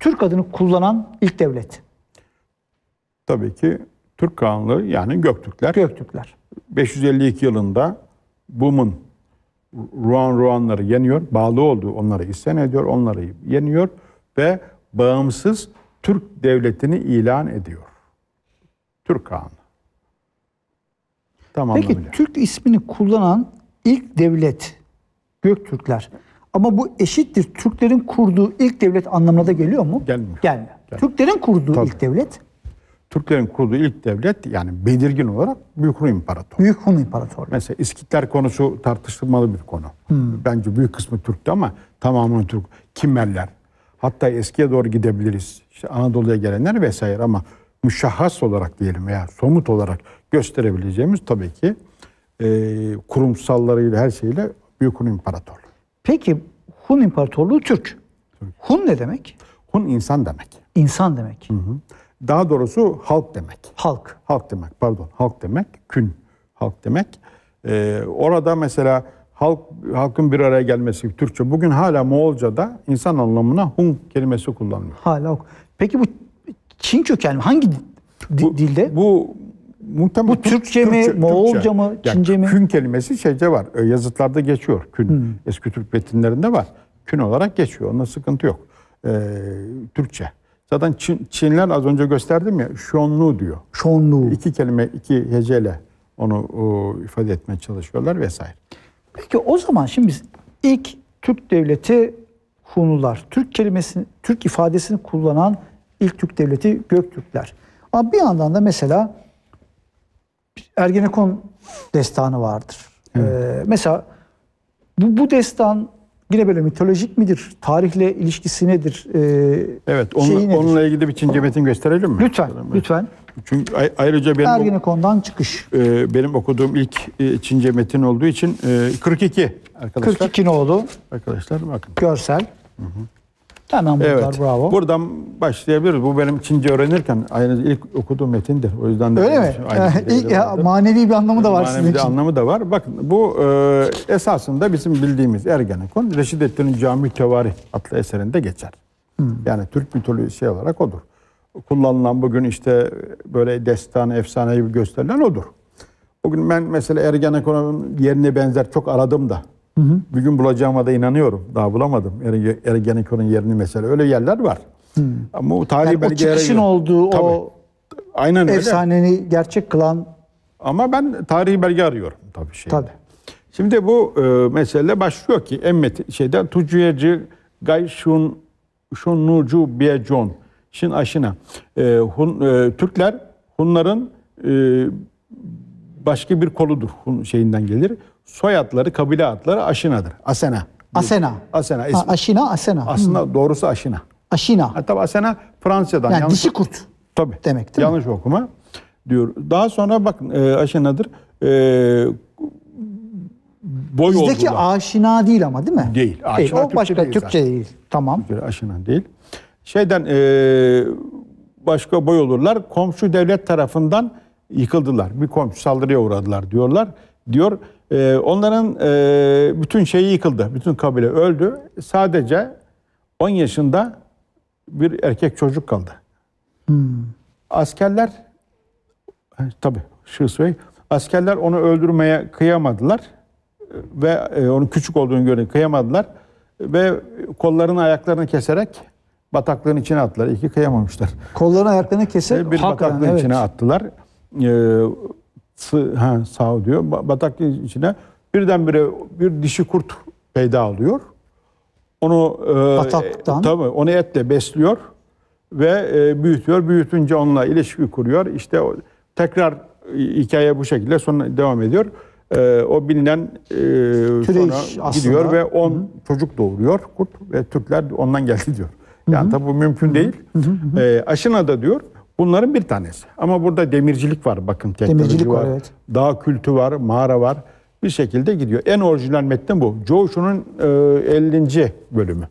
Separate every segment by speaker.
Speaker 1: Türk adını kullanan ilk devlet?
Speaker 2: Tabii ki Türk Kağanlığı yani Göktürkler.
Speaker 1: Göktürkler.
Speaker 2: 552 yılında Bum'un Ruan Ruanları yeniyor. Bağlı olduğu onları isyan ediyor. Onları yeniyor ve bağımsız Türk devletini ilan ediyor. Türk Kağanlığı. Tamam
Speaker 1: Peki
Speaker 2: öyle.
Speaker 1: Türk ismini kullanan ilk devlet Göktürkler. Ama bu eşittir Türklerin kurduğu ilk devlet anlamına da geliyor mu?
Speaker 2: Gelmiyor.
Speaker 1: Gelmiyor. Türklerin kurduğu
Speaker 2: Tabii.
Speaker 1: ilk devlet
Speaker 2: Türklerin kurduğu ilk devlet yani belirgin olarak Büyük Rum İmparatoru.
Speaker 1: Büyük Hun İmparatorluğu.
Speaker 2: Mesela İskitler konusu tartışılmalı bir konu.
Speaker 1: Hmm.
Speaker 2: Bence büyük kısmı Türk'tü ama tamamını Türk. Kimmerler. Hatta eskiye doğru gidebiliriz. İşte Anadolu'ya gelenler vesaire ama müşahhas olarak diyelim veya somut olarak gösterebileceğimiz tabii ki e, kurumsallarıyla her şeyle Büyük Hun İmparatorluğu.
Speaker 1: Peki Hun İmparatorluğu Türk. Hun ne demek?
Speaker 2: Hun insan demek.
Speaker 1: İnsan demek.
Speaker 2: Daha doğrusu halk demek.
Speaker 1: Halk.
Speaker 2: Halk demek pardon halk demek kün halk demek. Ee, orada mesela halk halkın bir araya gelmesi Türkçe bugün hala Moğolca'da insan anlamına Hun kelimesi kullanılıyor.
Speaker 1: Hala. Peki bu Çin kökenli hangi
Speaker 2: Bu,
Speaker 1: dilde?
Speaker 2: Bu muhtemelen
Speaker 1: Bu Türkçe mi, Moğolca mı, Çince mi?
Speaker 2: Kün kelimesi şeyce var. Yazıtlarda geçiyor. Kün.
Speaker 1: Hmm.
Speaker 2: Eski Türk metinlerinde var. Kün olarak geçiyor. Onda sıkıntı yok. Ee, Türkçe. Zaten Çin, Çinler az önce gösterdim ya Şonlu diyor.
Speaker 1: Şonlu.
Speaker 2: İki kelime, iki heceyle onu o, ifade etmeye çalışıyorlar vesaire.
Speaker 1: Peki o zaman şimdi biz ilk Türk devleti Hunlular. Türk kelimesini, Türk ifadesini kullanan ilk Türk devleti Göktürkler. Ama bir yandan da mesela Ergenekon destanı vardır. Ee, mesela bu, bu destan yine böyle mitolojik midir? Tarihle ilişkisi nedir? Ee,
Speaker 2: Evet,
Speaker 1: şeyi
Speaker 2: onunla,
Speaker 1: nedir?
Speaker 2: onunla ilgili bir Çince metin gösterelim mi?
Speaker 1: Lütfen, lütfen.
Speaker 2: Çünkü ay- ayrıca benim,
Speaker 1: Ergenekon'dan çıkış.
Speaker 2: e, benim okuduğum ilk e, Çince metin olduğu için e, 42 arkadaşlar.
Speaker 1: 42 Noğlu
Speaker 2: Arkadaşlar bakın.
Speaker 1: görsel. Hemen buldular,
Speaker 2: Evet.
Speaker 1: bravo.
Speaker 2: Buradan başlayabiliriz. Bu benim Çince öğrenirken aynı ilk okuduğum metindir. O yüzden de
Speaker 1: Öyle mi?
Speaker 2: aynı
Speaker 1: İlk, ya, manevi bir anlamı da var
Speaker 2: Manevi
Speaker 1: sizin için.
Speaker 2: anlamı da var. Bakın bu e, esasında bizim bildiğimiz Ergenekon Reşidettin'in Cami Tevari adlı eserinde geçer.
Speaker 1: Hmm.
Speaker 2: Yani Türk mitolojisi olarak odur. Kullanılan bugün işte böyle destan, efsane gibi gösterilen odur. Bugün ben mesela Ergenekon'un yerine benzer çok aradım da. Bir gün bulacağıma da inanıyorum. Daha bulamadım. Erge- Ergenekon'un yerini mesela. Öyle yerler var. Ama o tarihi
Speaker 1: Yani o
Speaker 2: belgelere
Speaker 1: çıkışın
Speaker 2: göre-
Speaker 1: olduğu
Speaker 2: Tabii.
Speaker 1: o
Speaker 2: Aynen öyle.
Speaker 1: efsaneni gerçek kılan
Speaker 2: Ama ben tarihi belge arıyorum tabii şeyde.
Speaker 1: Tabii.
Speaker 2: Şimdi bu e, mesele başlıyor ki emmet şeyden Tucuyeci Gay Şun Şun Nucu Biyejon Şin aşına. E, Hun, e, Türkler Hunların e, başka bir koludur. Hun şeyinden gelir. Soyadları, kabile adları Aşina'dır. Asena.
Speaker 1: Asena.
Speaker 2: Asena
Speaker 1: Ha,
Speaker 2: ismi.
Speaker 1: Aşina, Asena.
Speaker 2: Aslında doğrusu Aşina.
Speaker 1: Aşina.
Speaker 2: Ha, tabii Asena Fransa'dan.
Speaker 1: Yani
Speaker 2: yanlış-
Speaker 1: dişi kurt.
Speaker 2: Tabii.
Speaker 1: demek, değil mi?
Speaker 2: Yanlış okuma diyor. Daha sonra bakın e, aşınadır. E, boy
Speaker 1: Bizdeki
Speaker 2: oldular.
Speaker 1: aşina değil ama değil mi?
Speaker 2: Değil. Aşina
Speaker 1: o
Speaker 2: Türkçe
Speaker 1: başka
Speaker 2: değil
Speaker 1: Türkçe
Speaker 2: zaten.
Speaker 1: değil. Tamam.
Speaker 2: Bir aşina değil. Şeyden e, başka boy olurlar. Komşu devlet tarafından yıkıldılar. Bir komşu saldırıya uğradılar diyorlar. Diyor e, onların e, bütün şeyi yıkıldı. Bütün kabile öldü. Sadece 10 yaşında bir erkek çocuk kaldı. Askerler tabii Şısvey askerler onu öldürmeye kıyamadılar ve e, onun küçük olduğunu görünce kıyamadılar ve kollarını ayaklarını keserek bataklığın içine attılar. İyi ki kıyamamışlar.
Speaker 1: Kollarını ayaklarını keser.
Speaker 2: bir
Speaker 1: hakikaten,
Speaker 2: bataklığın
Speaker 1: evet.
Speaker 2: içine attılar. Ee, sı- ha, sağ diyor. Ba- Bataklığın içine birdenbire bir dişi kurt peyda oluyor. Onu e,
Speaker 1: Bataklıktan.
Speaker 2: e, tabii onu etle besliyor ve e, büyütüyor. Büyütünce onunla ilişki kuruyor. İşte o, tekrar hikaye bu şekilde sonra devam ediyor. E, o bilinen e, sonra
Speaker 1: aslında.
Speaker 2: gidiyor ve 10 çocuk doğuruyor kurt ve Türkler ondan geldi diyor. Yani tabii bu mümkün değil. E, Aşina da diyor bunların bir tanesi. Ama burada demircilik var bakın.
Speaker 1: Demircilik var, evet.
Speaker 2: Dağ kültü var, mağara var. Bir şekilde gidiyor. En orijinal metnin bu. Josh'un e, 50. bölümü.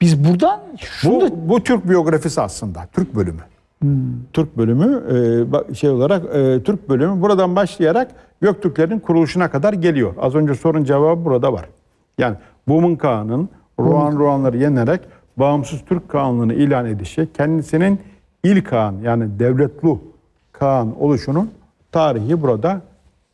Speaker 1: Biz buradan şunu
Speaker 2: Bu,
Speaker 1: da
Speaker 2: bu Türk biyografisi aslında. Türk bölümü. Türk bölümü e, şey olarak e, Türk bölümü buradan başlayarak Göktürklerin kuruluşuna kadar geliyor. Az önce sorun cevabı burada var. Yani Bumun Kağan'ın Ruan Ruanları yenerek bağımsız Türk Kağanlığını ilan edişi kendisinin ilk Kağan yani devletlu Kağan oluşunun tarihi burada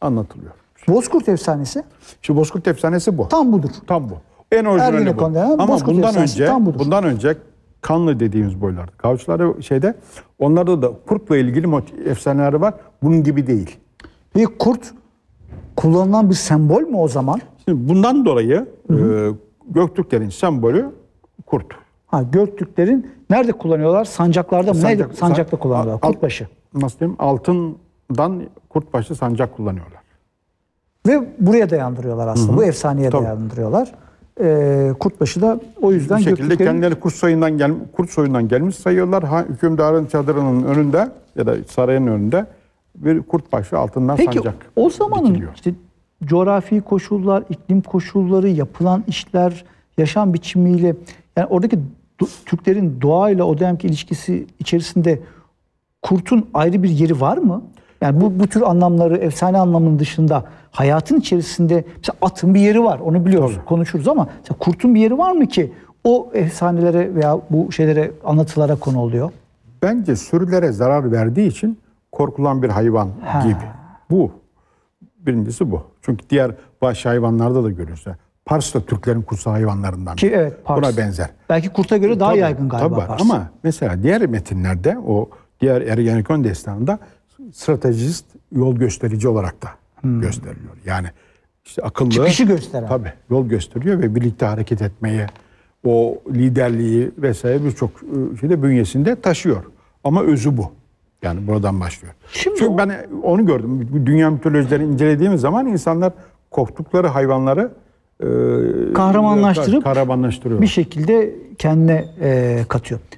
Speaker 2: anlatılıyor.
Speaker 1: Bozkurt efsanesi
Speaker 2: Şimdi Bozkurt efsanesi bu.
Speaker 1: tam budur.
Speaker 2: Tam bu. En orijinali bu.
Speaker 1: denen
Speaker 2: Ama
Speaker 1: Bozkurt
Speaker 2: bundan önce
Speaker 1: tam budur.
Speaker 2: bundan önce Kanlı dediğimiz boylarda. Kavuşları şeyde onlarda da kurtla ilgili motif, efsaneleri var. Bunun gibi değil.
Speaker 1: Bir kurt kullanılan bir sembol mü o zaman?
Speaker 2: Şimdi bundan dolayı e, Göktürklerin sembolü kurt.
Speaker 1: Ha Göktürklerin nerede kullanıyorlar? Sancaklarda mı?
Speaker 2: Sancak-
Speaker 1: Neydi? Sancakta
Speaker 2: san-
Speaker 1: kullanıyorlar.
Speaker 2: al-
Speaker 1: Kurtbaşı.
Speaker 2: Nasıl diyeyim? Altından kurtbaşı sancak kullanıyorlar.
Speaker 1: Ve buraya dayandırıyorlar aslında. Bu efsaneye
Speaker 2: Tabii.
Speaker 1: dayandırıyorlar. Ee, kurtbaşı da o yüzden
Speaker 2: Bir şekilde
Speaker 1: Göktürklerin
Speaker 2: kendileri kurt soyundan gel kurt soyundan gelmiş sayıyorlar. Ha, hükümdarın çadırının önünde ya da sarayın önünde bir kurtbaşı altından
Speaker 1: Peki
Speaker 2: sancak.
Speaker 1: o zamanın
Speaker 2: dikiliyor.
Speaker 1: işte coğrafi koşullar, iklim koşulları, yapılan işler, yaşam biçimiyle yani oradaki Türklerin doğayla o dönemki ilişkisi içerisinde kurtun ayrı bir yeri var mı? Yani bu, bu tür anlamları efsane anlamının dışında hayatın içerisinde mesela atın bir yeri var onu biliyoruz konuşuruz ama mesela kurtun bir yeri var mı ki o efsanelere veya bu şeylere anlatılara konu oluyor?
Speaker 2: Bence sürülere zarar verdiği için korkulan bir hayvan gibi. Bu. Birincisi bu. Çünkü diğer vahşi hayvanlarda da görüyorsun. Pars da Türklerin kutsal hayvanlarından.
Speaker 1: Ki evet Pars.
Speaker 2: Buna benzer.
Speaker 1: Belki kurta göre daha
Speaker 2: Tabii,
Speaker 1: yaygın galiba
Speaker 2: tabii var.
Speaker 1: Pars.
Speaker 2: Ama mesela diğer metinlerde o diğer Ergenekon destanında stratejist yol gösterici olarak da gösteriliyor. Yani işte akıllı
Speaker 1: Çıkışı gösteren.
Speaker 2: Tabii yol gösteriyor ve birlikte hareket etmeye o liderliği vesaire birçok e, şeyde bünyesinde taşıyor. Ama özü bu. Yani buradan başlıyor.
Speaker 1: Şimdi
Speaker 2: Çünkü
Speaker 1: o-
Speaker 2: ben onu gördüm. Dünya mitolojilerini incelediğimiz zaman insanlar korktukları hayvanları
Speaker 1: Kahramanlaştırıp
Speaker 2: kahramanlaştırıyor.
Speaker 1: bir şekilde kendine e, katıyor.